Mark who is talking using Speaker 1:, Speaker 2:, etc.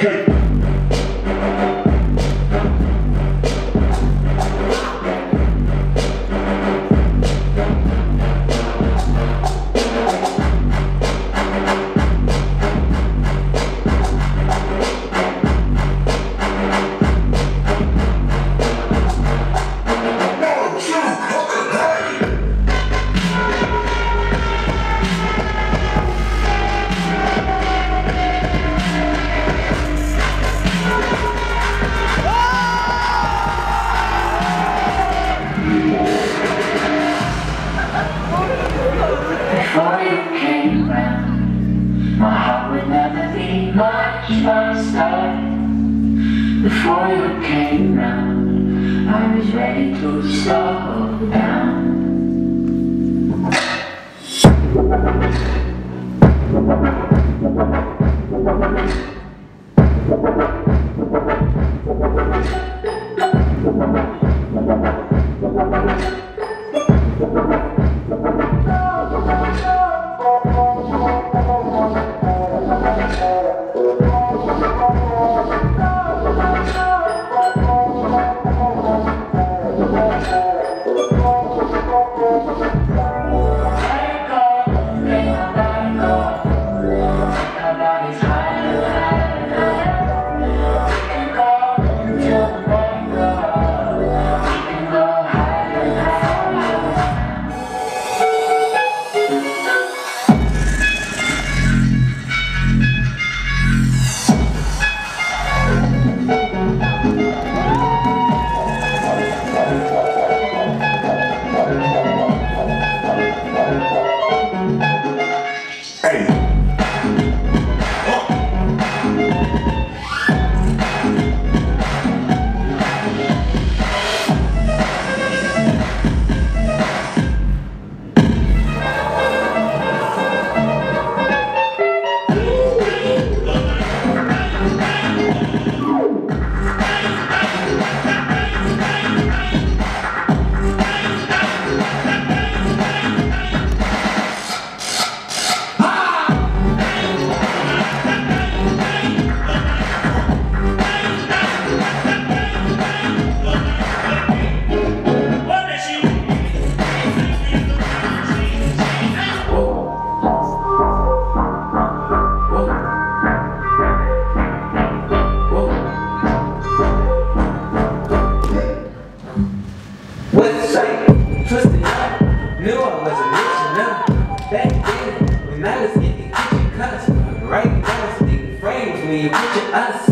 Speaker 1: Before came my heart would never be much faster. Before you came round, I was ready to slow
Speaker 2: Knew I wasn't rich enough. Back then, when I was getting kitchen cuts, right now, stick frames when you picture us